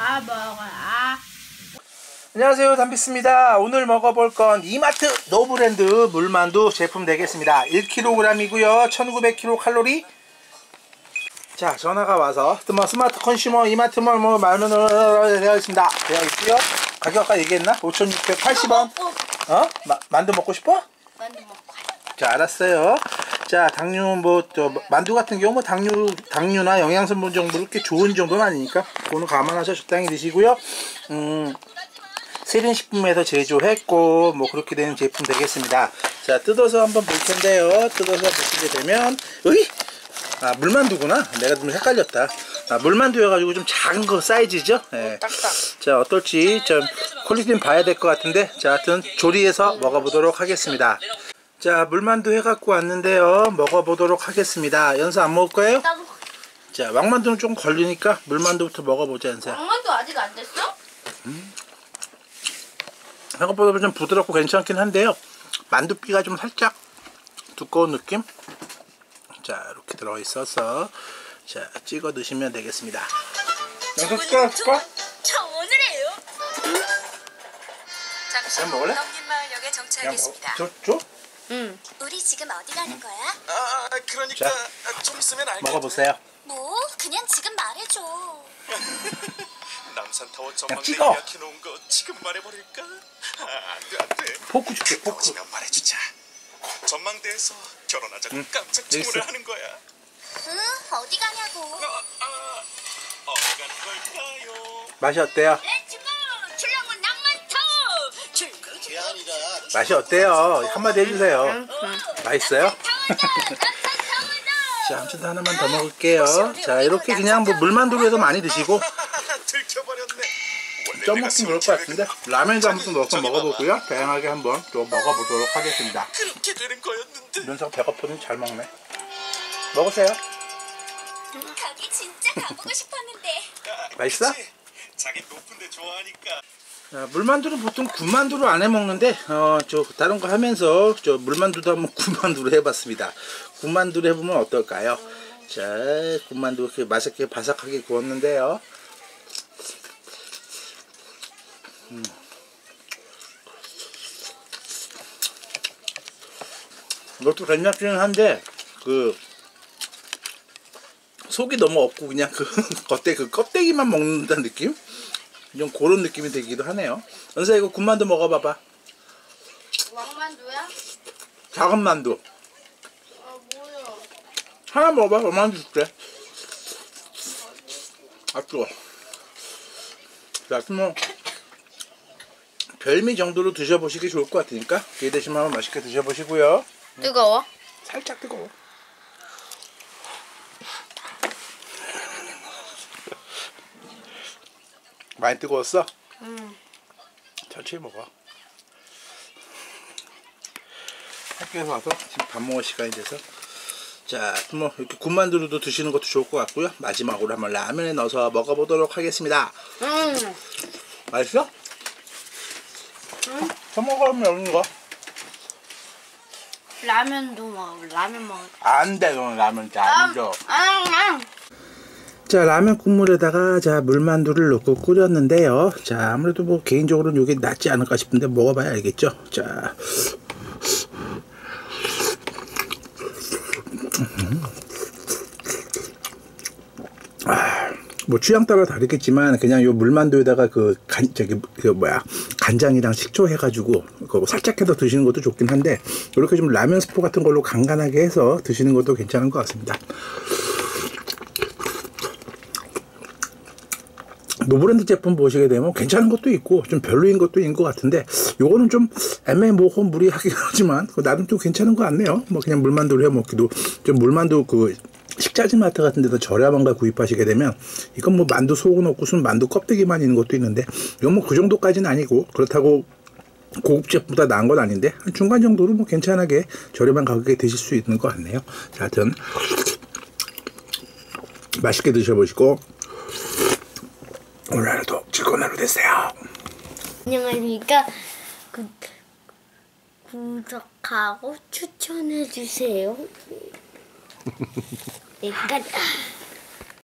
아 먹어 아 안녕하세요. 담비스입니다. 오늘 먹어볼 건 이마트 노브랜드 물만두 제품 되겠습니다. 1kg이고요. 1900kcal 자 전화가 와서 뭐 smart consumer 이마트몰 뭐 말문으로 되어 있습니다. 되어 있고요. 가격 아까 얘기했나? 5680원. 어? 마, 만두 먹고 싶어? 만두 먹고. 자 알았어요 자 당류 뭐 저 만두 같은 경우 뭐 당류 당류나 영양성분 정도 그렇게 좋은 정도는 아니니까 그거는 감안하셔 적당히 드시고요. 음 세린 식품에서 제조했고 뭐 그렇게 되는 제품 되겠습니다. 자 뜯어서 한번 볼 텐데요. 뜯어서 보시게 되면 으이! 아 물만두구나. 내가 좀 헷갈렸다. 아, 물만두여가지고 좀 작은 거 사이즈죠? 예. 딱딱 자 어떨지 좀 퀄리티는 봐야 될 것 같은데 자 하여튼 조리해서 먹어보도록 하겠습니다 자 물만두 해갖고 왔는데요 먹어보도록 하겠습니다 연서 안 먹을 거예요? 나도 자 왕만두는 좀 걸리니까 물만두부터 먹어보자 연서 왕만두 아직 안 됐어? 생각보다 좀 부드럽고 괜찮긴 한데요 만두피가 좀 살짝 두꺼운 느낌 자 이렇게 들어있어서 자 찍어 드시면 되겠습니다 연서 숟가락 숟가락? 저 오늘이에요. 잠시 그냥 후 먹을래? 넘긴 마을역에 그냥 정차하겠습니다. 줘? 줘? 응 우리 지금 어디 가는 거야? 아, 그러니까 자. 좀 있으면 알겠지. 먹어보세요 뭐? 그냥 지금 말해줘. 남산타워. 전망대 예약해놓은 거 지금 말해버릴까? 아, 안 돼, 안 돼. 포크 줄게 포크 더워지면 말해주자. 전망대에서 결혼하자고 응, 깜짝 주문을. 하는 거야. 응? 어디 가냐고. 아, 아, 어디 가는 걸까요? 맛이 어때요? 렛 맛이 어때요? 한마디 해주세요 맛있어요? 자, 아무튼 하나만 더 먹을게요. 자, 이렇게 그냥 뭐 물만두로 해도 많이 드시고 내가 먹긴 술 그럴 것 같은데 라면도 한번 또 넣어서 먹어보고요. 다양하게 한번 또 먹어보도록 하겠습니다. 그렇게 되는 거였는데. 윤석 배고프니 잘 먹네. 먹으세요. 거기 진짜 가보고 싶었는데. 아, 맛있어? 자기 높은데 좋아하니까. 자, 물만두는 보통 군만두로 안 해 먹는데 어, 저 다른 거 하면서 저 물만두도 한번 군만두로 해봤습니다. 군만두로 해보면 어떨까요? 자, 군만두 이렇게 맛있게 바삭하게 구웠는데요. 음. 이것도 괜찮기는 한데 그 속이 너무 없고 그냥 그 겉에 그 껍데기만 먹는다는 느낌? 좀 그런 느낌이 들기도 하네요. 연사 이거 군만두 먹어봐봐. 왕만두야? 작은 만두. 아 뭐야 하나 먹어봐. 얼마나 줄게. 아 뜨거. 자, 그러면 별미 정도로 드셔보시기 좋을 것 같으니까 기회 되시면 한번 맛있게 드셔보시고요. 뜨거워? 살짝 뜨거워. 많이 뜨거웠어? 응 천천히 먹어. 학교에서 와서 지금 밥 먹을 시간이 돼서 자, 뭐 이렇게 군만두로도 드시는 것도 좋을 것 같고요. 마지막으로 한번 라면에 넣어서 먹어보도록 하겠습니다. 응. 맛있어? 응. 더 먹으면 없는 거. 라면도 먹어 라면 먹어 안 돼, 너는 라면 잘 줘. 아, 자 라면 국물에다가 자 물만두를 넣고 끓였는데요. 자 아무래도 뭐 개인적으로는 이게 낫지 않을까 싶은데 먹어봐야 알겠죠? 자. 아, 뭐 취향 따라 다르겠지만 그냥 요 물만두에다가 그 간 저기 그 뭐야 간장이랑 식초 해가지고 그거 살짝 해서 드시는 것도 좋긴 한데 이렇게 좀 라면 스프 같은 걸로 간간하게 해서 드시는 것도 괜찮은 것 같습니다. 노브랜드 제품 보시게 되면 괜찮은 것도 있고 좀 별로인 것도 있는 것 같은데 요거는 좀 애매모호하긴 하지만 그 나름 또 괜찮은 것 같네요. 뭐 그냥 물만두를 해 먹기도. 좀 물만두 그 식자재 마트 같은 데서 저렴한 거 구입하시게 되면 이건 뭐 만두 속은 없고 순 만두 껍데기만 있는 것도 있는데 이건 뭐 그 정도까지는 아니고 그렇다고 고급 제품보다 나은 건 아닌데 한 중간 정도로 뭐 괜찮하게 저렴한 가격에 드실 수 있는 것 같네요. 자 하여튼 맛있게 드셔보시고 오늘 하루도 즐거운 하루 되세요. 안녕하십니까 구, 구독하고 추천해주세요 네, 끝.